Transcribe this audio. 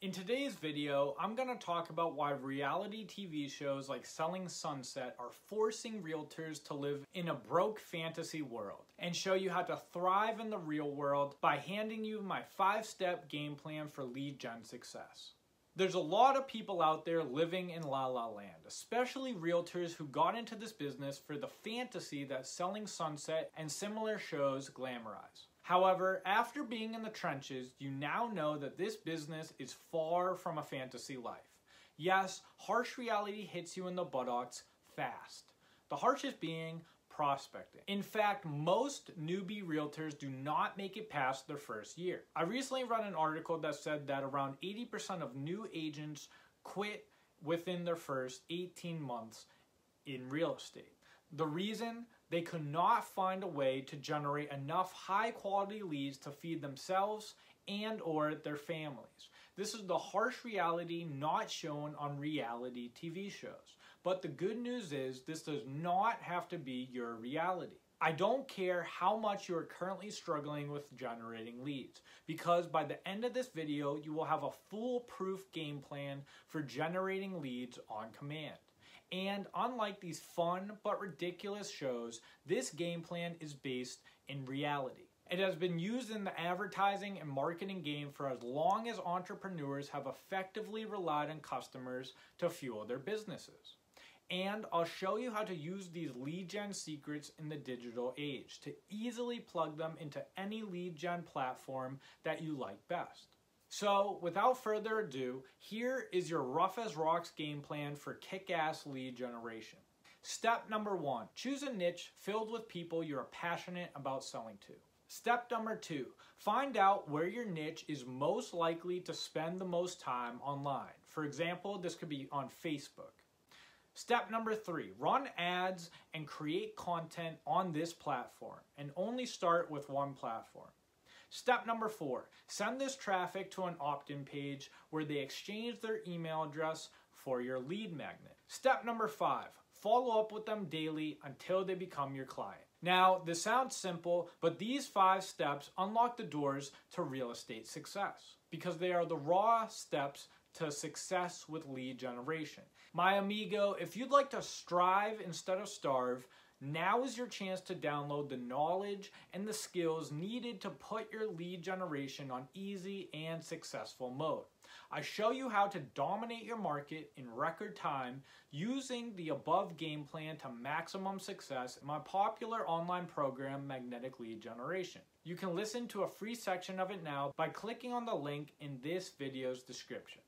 In today's video, I'm going to talk about why reality TV shows like Selling Sunset are forcing realtors to live in a broke fantasy world and show you how to thrive in the real world by handing you my five step game plan for lead gen success. There's a lot of people out there living in La La Land, especially realtors who got into this business for the fantasy that Selling Sunset and similar shows glamorize. However, after being in the trenches, you now know that this business is far from a fantasy life. Yes, harsh reality hits you in the buttocks fast. The harshest being prospecting. In fact, most newbie realtors do not make it past their first year. I recently read an article that said that around 80% of new agents quit within their first 18 months in real estate. The reason they could not find a way to generate enough high quality leads to feed themselves and or their families. This is the harsh reality not shown on reality TV shows. But the good news is this does not have to be your reality. I don't care how much you are currently struggling with generating leads because by the end of this video you will have a foolproof game plan for generating leads on command. And unlike these fun but ridiculous shows, this game plan is based in reality. It has been used in the advertising and marketing game for as long as entrepreneurs have effectively relied on customers to fuel their businesses. And I'll show you how to use these lead gen secrets in the digital age to easily plug them into any lead gen platform that you like best. So, without further ado, here is your rough as rocks game plan for kick ass lead generation. Step number one choose a niche filled with people you're passionate about selling to. Step number two find out where your niche is most likely to spend the most time online. For example, this could be on Facebook. Step number three run ads and create content on this platform and only start with one platform. Step number four, send this traffic to an opt-in page where they exchange their email address for your lead magnet. Step number five, follow up with them daily until they become your client. Now, this sounds simple, but these five steps unlock the doors to real estate success because they are the raw steps to success with lead generation. My amigo, if you'd like to strive instead of starve, now is your chance to download the knowledge and the skills needed to put your lead generation on easy and successful mode. I show you how to dominate your market in record time using the above game plan to maximum success in my popular online program, Magnetic Lead Generation. You can listen to a free section of it now by clicking on the link in this video's description.